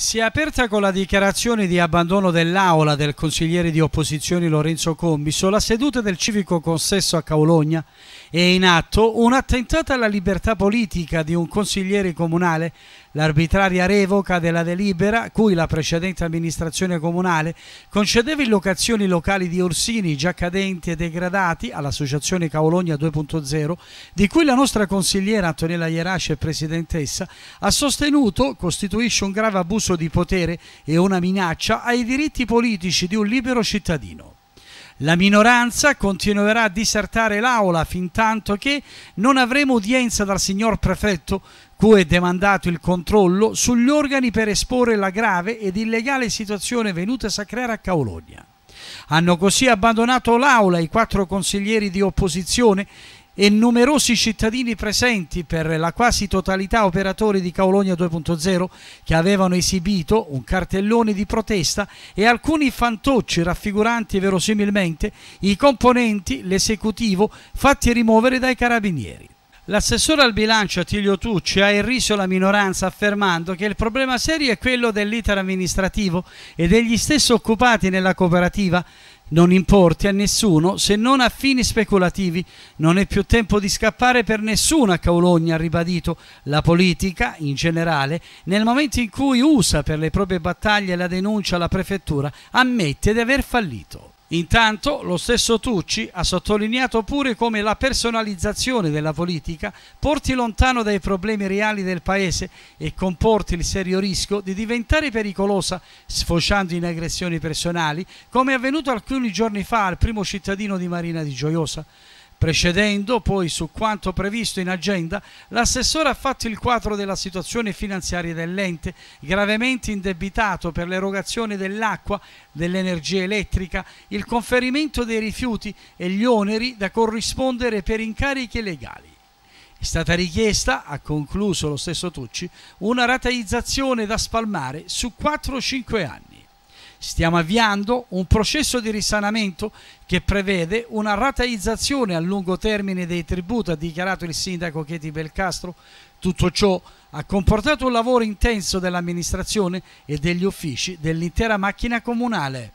Si è aperta con la dichiarazione di abbandono dell'Aula del consigliere di opposizione Lorenzo Combiso la seduta del civico consesso a Caologna e in atto un attentato alla libertà politica di un consigliere comunale, l'arbitraria revoca della delibera cui la precedente amministrazione comunale concedeva in locazioni locali di Orsini già cadenti e degradati all'associazione Caologna 2.0 di cui la nostra consigliera Antonella Ierace, presidentessa, ha sostenuto costituisce un grave abuso di potere e una minaccia ai diritti politici di un libero cittadino. La minoranza continuerà a disertare l'Aula fin tanto che non avremo udienza dal signor prefetto cui è demandato il controllo sugli organi per esporre la grave ed illegale situazione venutasi a creare a Caologna. Hanno così abbandonato l'Aula i quattro consiglieri di opposizione e numerosi cittadini presenti per la quasi totalità operatori di Caolonia 2.0 che avevano esibito un cartellone di protesta e alcuni fantocci raffiguranti verosimilmente i componenti, l'esecutivo, fatti rimuovere dai carabinieri. L'assessore al bilancio Attilio Tucci ha irriso la minoranza affermando che il problema serio è quello dell'iter amministrativo e degli stessi occupati nella cooperativa non importi a nessuno se non a fini speculativi. Non è più tempo di scappare per nessuno a Caologna, ha ribadito la politica in generale, nel momento in cui usa per le proprie battaglie la denuncia alla prefettura, ammette di aver fallito. Intanto lo stesso Tucci ha sottolineato pure come la personalizzazione della politica porti lontano dai problemi reali del paese e comporti il serio rischio di diventare pericolosa, sfociando in aggressioni personali, come è avvenuto alcuni giorni fa al primo cittadino di Marina di Gioiosa. Precedendo poi su quanto previsto in agenda, l'assessore ha fatto il quadro della situazione finanziaria dell'ente, gravemente indebitato per l'erogazione dell'acqua, dell'energia elettrica, il conferimento dei rifiuti e gli oneri da corrispondere per incarichi legali. È stata richiesta, ha concluso lo stesso Tucci, una rateizzazione da spalmare su 4-5 anni. Stiamo avviando un processo di risanamento che prevede una rateizzazione a lungo termine dei tributi, ha dichiarato il sindaco Chieti Belcastro. Tutto ciò ha comportato un lavoro intenso dell'amministrazione e degli uffici dell'intera macchina comunale.